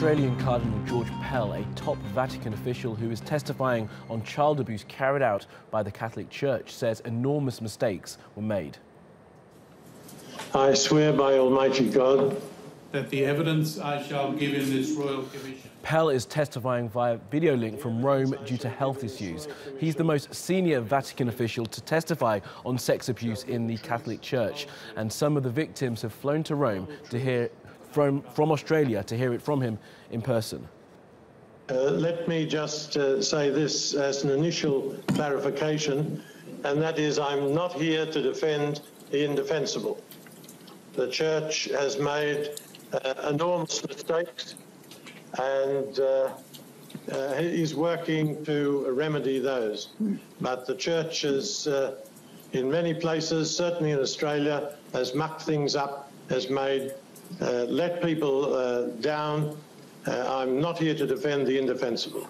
Australian Cardinal George Pell, a top Vatican official who is testifying on child abuse carried out by the Catholic Church, says enormous mistakes were made. I swear by Almighty God that the evidence I shall give in this royal commission. Pell is testifying via video link from Rome due to health issues. He's the most senior Vatican official to testify on sex abuse in the Catholic Church, and some of the victims have flown to Rome to hear from, from Australia to hear it from him in person. Uh, let me just uh, say this as an initial clarification, and that is I'm not here to defend the indefensible. The Church has made uh, enormous mistakes and uh, uh, is working to remedy those. But the Church has, uh, in many places, certainly in Australia, has mucked things up, has made uh, let people uh, down. Uh, I'm not here to defend the indefensible.